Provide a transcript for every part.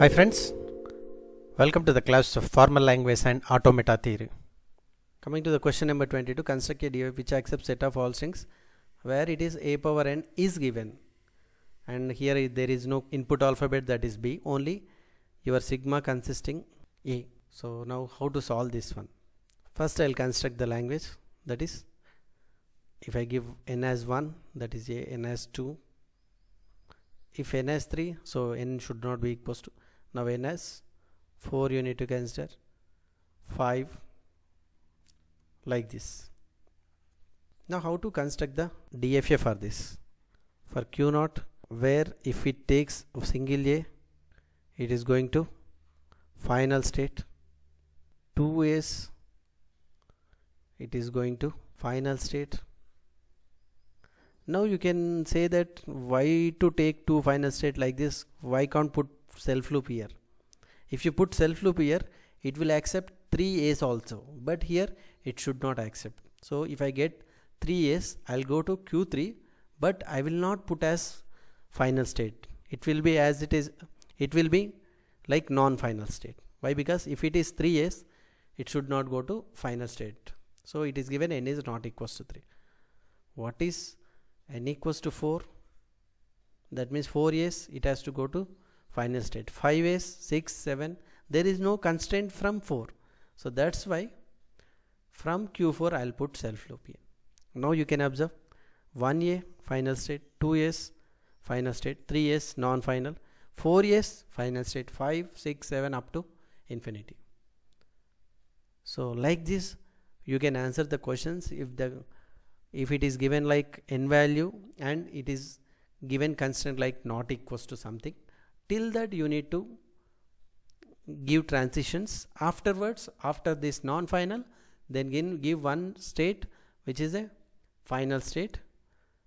Hi friends, welcome to the class of formal language and automata theory. Coming to the question number 22, construct a DFA which accepts set of all strings where it is a power n is given and here there is no input alphabet that is B, only your sigma consisting A. So now how to solve this one? First I'll construct the language that is if I give n as 1 that is A, n as 2 if n has 3 so n should not be equals to now n has 4 you need to consider 5 like this. Now how to construct the DFA for this? For Q naught where if it takes single A it is going to final state. 2A's it is going to final state. Now you can say that why to take two final state like this? Why can't put self loop here. If you put self loop here it will accept 3 a's also. But here it should not accept. So if i get 3 a's i'll go to q3 but i will not put as final state. It will be as it is it will be like non final state. Why? Because if it is 3 a's it should not go to final state. So it is given n is not equals to 3 what is n equals to 4 that means 4 a's it has to go to final state. 5 a's 6 7 there is no constraint from 4 so that's why from q4 i'll put self loop here now you can observe. 1 a final state. 2 a's final state. 3 a's non final 4 a's final state. 5 6 7 up to infinity. So like this you can answer the questions. If the if it is given like n value and it is given constant like not equals to something till that you need to give transitions. Afterwards after this non-final then again give one state which is a final state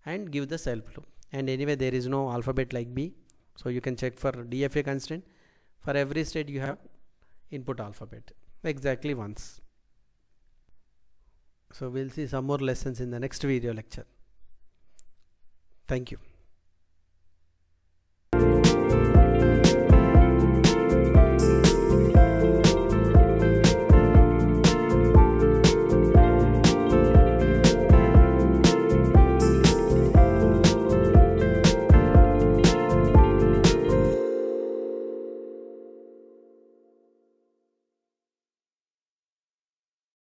and give the self loop. And anyway there is no alphabet like b. So you can check for dfa constraint. For every state you have input alphabet. Exactly once. So we'll see some more lessons in the next video lecture. Thank you.